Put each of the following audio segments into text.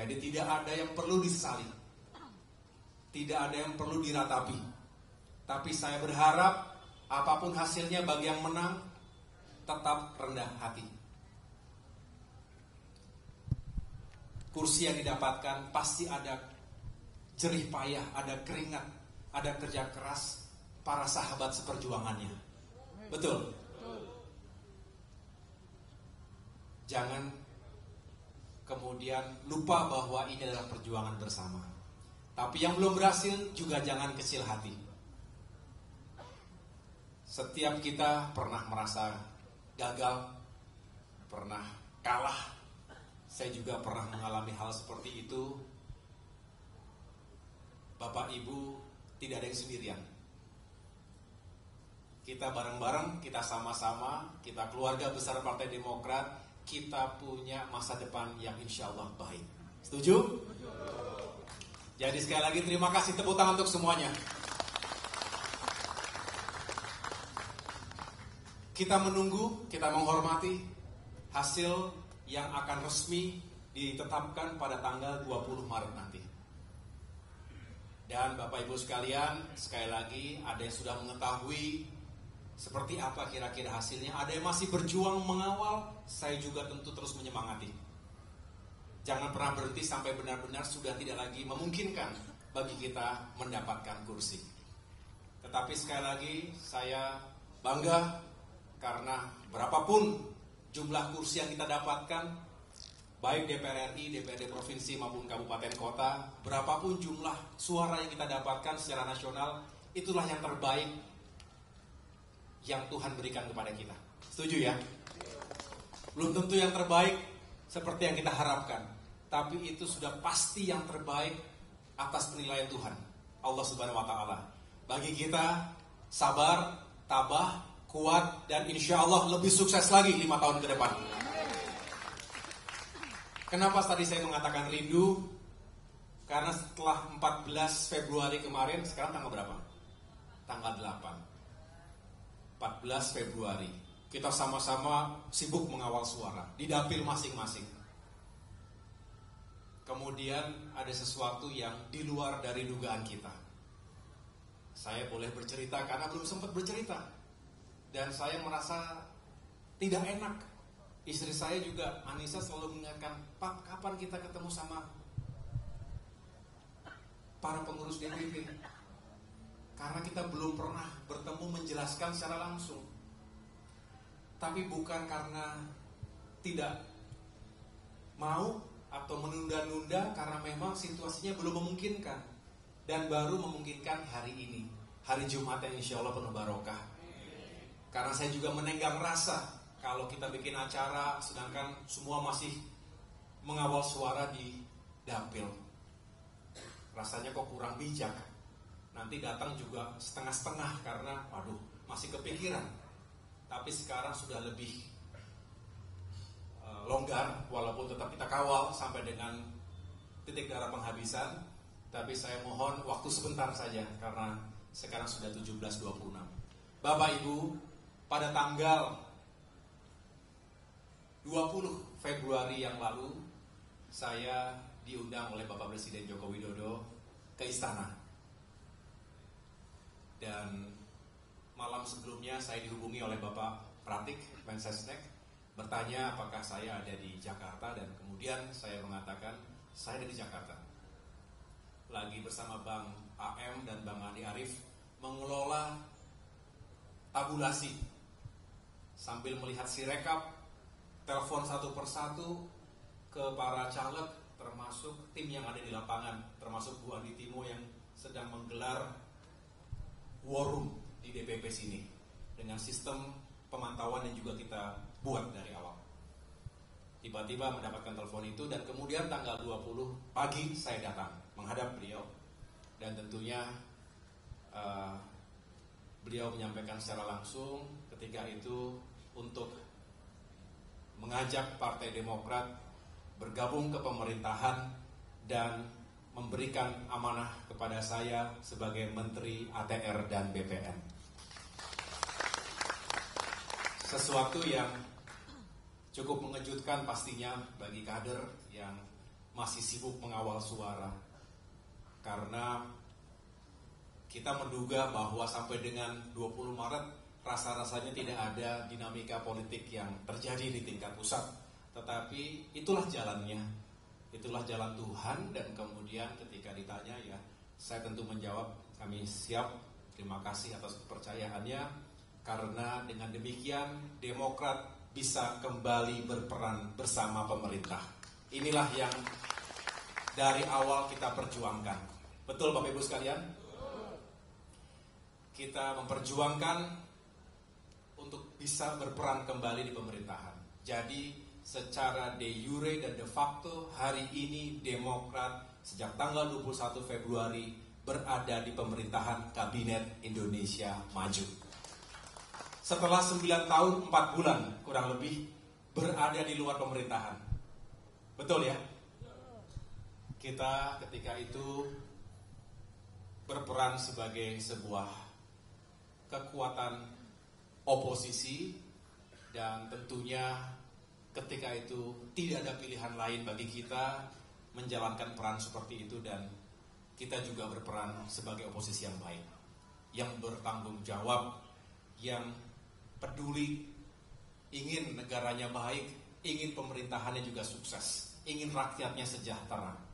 Jadi tidak ada yang perlu disesali. Tidak ada yang perlu diratapi. Tapi saya berharap apa pun hasilnya bagi yang menang tetap rendah hati. Kursi yang didapatkan pasti ada jerih payah, ada keringat, ada kerja keras para sahabat seperjuangannya. Betul. Jangan kemudian lupa bahwa ini adalah perjuangan bersama. Tapi yang belum berhasil juga jangan kecil hati. Setiap kita pernah merasa gagal, pernah kalah. Saya juga pernah mengalami hal seperti itu. Bapak Ibu tidak ada yang sendirian. Kita bareng-bareng, kita sama-sama, kita keluarga besar Partai Demokrat, kita punya masa depan yang insya Allah baik. Setuju? Jadi sekali lagi terima kasih tepuk tangan untuk semuanya. Kita menunggu, kita menghormati hasil yang akan resmi ditetapkan pada tanggal 20 Maret nanti. Dan Bapak Ibu sekalian, sekali lagi ada yang sudah mengetahui seperti apa kira-kira hasilnya? Ada yang masih berjuang mengawal? Saya juga tentu terus menyemangati. Jangan pernah berhenti sampai benar-benar sudah tidak lagi memungkinkan bagi kita mendapatkan kursi. Tetapi sekali lagi saya bangga karena berapapun jumlah kursi yang kita dapatkan, baik DPR RI, DPRD provinsi maupun kabupaten kota, berapapun jumlah suara yang kita dapatkan secara nasional, itulah yang terbaik yang Tuhan berikan kepada kita. Setuju ya? Belum tentu yang terbaik seperti yang kita harapkan, tapi itu sudah pasti yang terbaik atas penilaian Tuhan, Allah Subhanahu wa taala. Bagi kita sabar, tabah, kuat dan insya Allah lebih sukses lagi lima tahun ke depan. Kenapa tadi saya mengatakan rindu? Karena setelah 14 Februari kemarin, sekarang tanggal berapa? Tanggal 8 14 Februari. Kita sama-sama sibuk mengawal suara di dapil masing-masing. Kemudian ada sesuatu yang di luar dari dugaan kita. Saya boleh bercerita karena belum sempat bercerita. Dan saya merasa tidak enak. Istri saya juga, Anissa selalu mengingatkan, Pak, kapan kita ketemu sama para pengurus DPP? Karena kita belum pernah bertemu menjelaskan secara langsung. Tapi bukan karena tidak mau atau menunda-nunda karena memang situasinya belum memungkinkan. Dan baru memungkinkan hari ini. Hari Jumat yang insya Allah penuh barokah. Karena saya juga menenggang rasa kalau kita bikin acara sedangkan semua masih mengawal suara di dapil. Rasanya kok kurang bijak nanti datang juga setengah-setengah karena waduh masih kepikiran. Tapi sekarang sudah lebih uh, longgar walaupun tetap kita kawal sampai dengan titik darah penghabisan. Tapi saya mohon waktu sebentar saja karena sekarang sudah 17.26 Bapak Ibu pada tanggal 20 Februari yang lalu saya diundang oleh Bapak Presiden Joko Widodo ke istana dan malam sebelumnya saya dihubungi oleh Bapak Pratik Mensesnek bertanya apakah saya ada di Jakarta dan kemudian saya mengatakan saya ada di Jakarta. Lagi bersama Bang AM dan Bang Andi Arif mengelola tabulasi sambil melihat si rekap telepon satu persatu ke para caleg termasuk tim yang ada di lapangan termasuk Bu Andi Timo yang sedang menggelar war room di DPP sini dengan sistem pemantauan yang juga kita buat dari awal. Tiba-tiba mendapatkan telepon itu dan kemudian tanggal 20 pagi saya datang menghadap beliau dan tentunya uh, beliau menyampaikan secara langsung ketika itu untuk mengajak Partai Demokrat bergabung ke pemerintahan dan memberikan amanah kepada saya sebagai Menteri ATR dan BPN. Sesuatu yang cukup mengejutkan pastinya bagi kader yang masih sibuk mengawal suara karena kita menduga bahwa sampai dengan 20 Maret rasa-rasanya tidak ada dinamika politik yang terjadi di tingkat pusat. Tetapi itulah jalannya, itulah jalan Tuhan dan kemudian ketika ditanya ya saya tentu menjawab kami siap, terima kasih atas kepercayaannya karena dengan demikian Demokrat bisa kembali berperan bersama pemerintah. Inilah yang dari awal kita perjuangkan. Betul Bapak Ibu sekalian? Kita memperjuangkan untuk bisa berperan kembali di pemerintahan. Jadi secara de jure dan de facto hari ini Demokrat sejak tanggal 21 Februari berada di pemerintahan Kabinet Indonesia Maju. Setelah 9 tahun 4 bulan kurang lebih berada di luar pemerintahan. Betul ya? Kita ketika itu berperan sebagai sebuah kekuatan oposisi dan tentunya ketika itu tidak ada pilihan lain bagi kita menjalankan peran seperti itu dan kita juga berperan sebagai oposisi yang baik yang bertanggung jawab yang peduli ingin negaranya baik ingin pemerintahannya juga sukses ingin rakyatnya sejahtera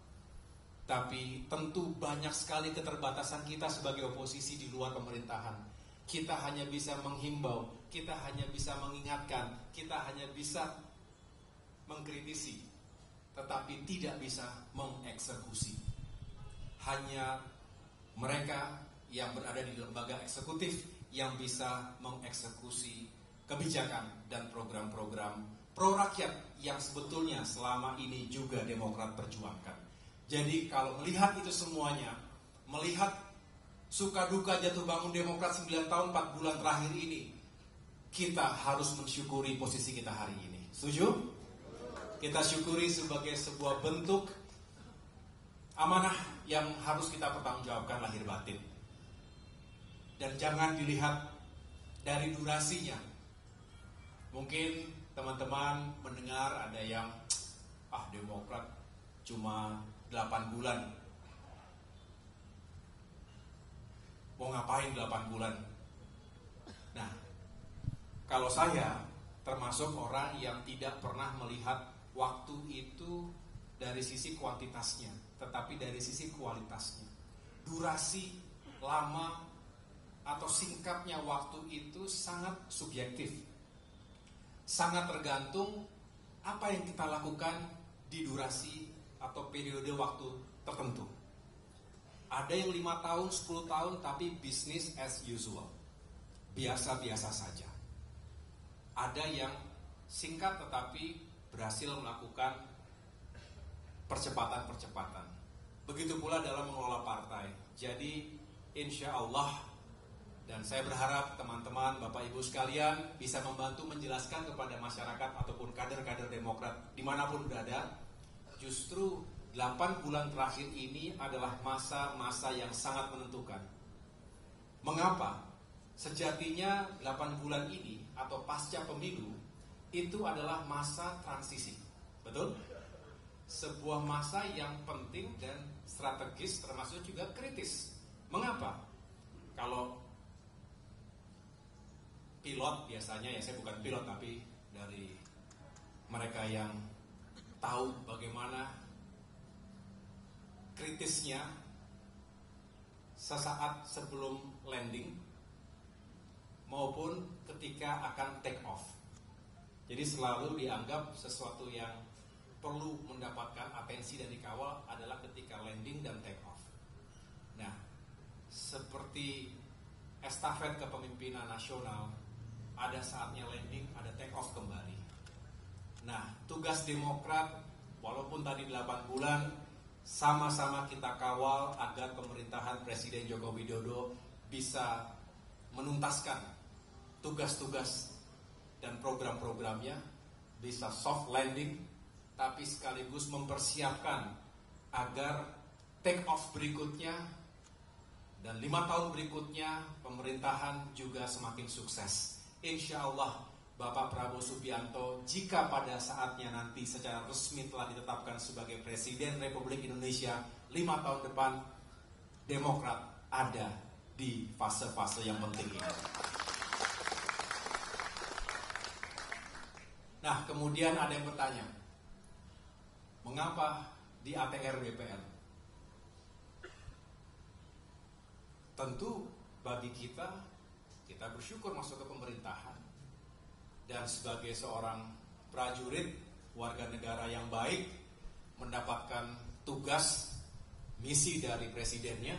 tapi tentu banyak sekali keterbatasan kita sebagai oposisi di luar pemerintahan. Kita hanya bisa menghimbau, kita hanya bisa mengingatkan, kita hanya bisa mengkritisi, tetapi tidak bisa mengeksekusi. Hanya mereka yang berada di lembaga eksekutif yang bisa mengeksekusi kebijakan dan program-program pro rakyat yang sebetulnya selama ini juga Demokrat perjuangkan. Jadi kalau melihat itu semuanya, melihat suka duka jatuh bangun Demokrat 9 tahun 4 bulan terakhir ini, kita harus mensyukuri posisi kita hari ini. Setuju? Kita syukuri sebagai sebuah bentuk amanah yang harus kita pertanggungjawabkan lahir batin. Dan jangan dilihat dari durasinya. Mungkin teman-teman mendengar ada yang ah Demokrat cuma 8 bulan. Mau ngapain 8 bulan? Nah, kalau saya termasuk orang yang tidak pernah melihat itu dari sisi kuantitasnya, tetapi dari sisi kualitasnya. Durasi lama atau singkatnya waktu itu sangat subjektif. Sangat tergantung apa yang kita lakukan di durasi atau periode waktu tertentu. Ada yang lima tahun, 10 tahun, tapi bisnis as usual. Biasa-biasa saja. Ada yang singkat tetapi berhasil melakukan percepatan-percepatan. Begitu pula dalam mengelola partai. Jadi insya Allah dan saya berharap teman-teman, Bapak Ibu sekalian bisa membantu menjelaskan kepada masyarakat ataupun kader-kader Demokrat di mana pun berada justru 8 bulan terakhir ini adalah masa-masa yang sangat menentukan. Mengapa? Sejatinya 8 bulan ini atau pasca pemilu itu adalah masa transisi. Betul? Sebuah masa yang penting dan strategis termasuk juga kritis. Mengapa? Kalau pilot biasanya ya saya bukan pilot tapi dari mereka yang tahu bagaimana kritisnya sesaat sebelum landing maupun ketika akan take off. Jadi selalu dianggap sesuatu yang perlu mendapatkan atensi dan dikawal adalah ketika landing dan take off. Nah, seperti estafet kepemimpinan nasional, ada saatnya landing, ada take off kembali. Nah, tugas Demokrat walaupun tadi 8 bulan sama-sama kita kawal agar pemerintahan Presiden Joko Widodo bisa menuntaskan tugas-tugas dan program-programnya bisa soft landing tapi sekaligus mempersiapkan agar take off berikutnya dan lima tahun berikutnya pemerintahan juga semakin sukses. Insya Allah Bapak Prabowo Subianto jika pada saatnya nanti secara resmi telah ditetapkan sebagai Presiden Republik Indonesia lima tahun depan, Demokrat ada di fase-fase yang penting ini. Nah, kemudian ada yang bertanya, mengapa di ATR BPN? Tentu bagi kita, kita bersyukur masuk ke pemerintahan. Dan sebagai seorang prajurit, warga negara yang baik, mendapatkan tugas, misi dari presidennya,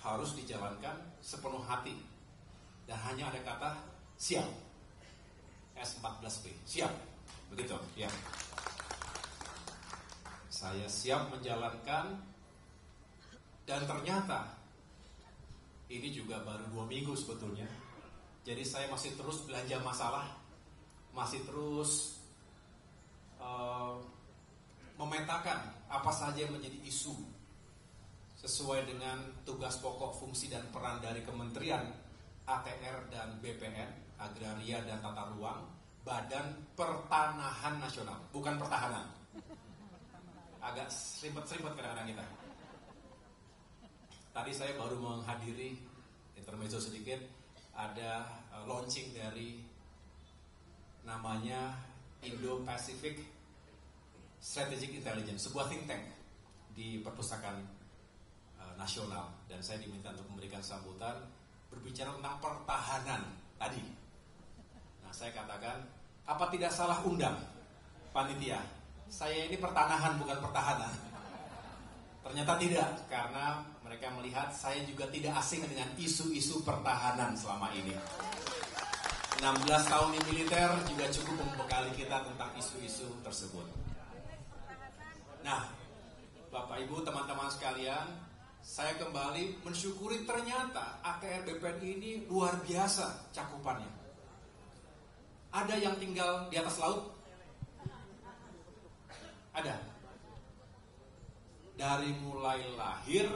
harus dijalankan sepenuh hati. Dan hanya ada kata siap. S14B, siap. Begitu, ya. Saya siap menjalankan dan ternyata ini juga baru dua minggu sebetulnya. Jadi saya masih terus belanja masalah, masih terus uh, memetakan apa saja yang menjadi isu sesuai dengan tugas pokok fungsi dan peran dari Kementerian ATR dan BPN, Agraria dan Tata Ruang, Badan Pertanahan Nasional, bukan pertahanan. Agak seribet-seribet kadang-kadang kita. Tadi saya baru menghadiri intermezzo sedikit ada uh, launching dari namanya Indo-Pacific Strategic Intelligence, sebuah think tank di perpustakaan uh, nasional dan saya diminta untuk memberikan sambutan berbicara tentang pertahanan tadi. Nah, saya katakan apa tidak salah undang panitia? Saya ini pertanahan bukan pertahanan. Ternyata tidak, karena mereka melihat saya juga tidak asing dengan isu-isu pertahanan selama ini. 16 tahun di militer juga cukup membekali kita tentang isu-isu tersebut. Nah, Bapak Ibu, teman-teman sekalian, saya kembali mensyukuri ternyata ATR BPN ini luar biasa cakupannya. Ada yang tinggal di atas laut? Ada. Dari mulai lahir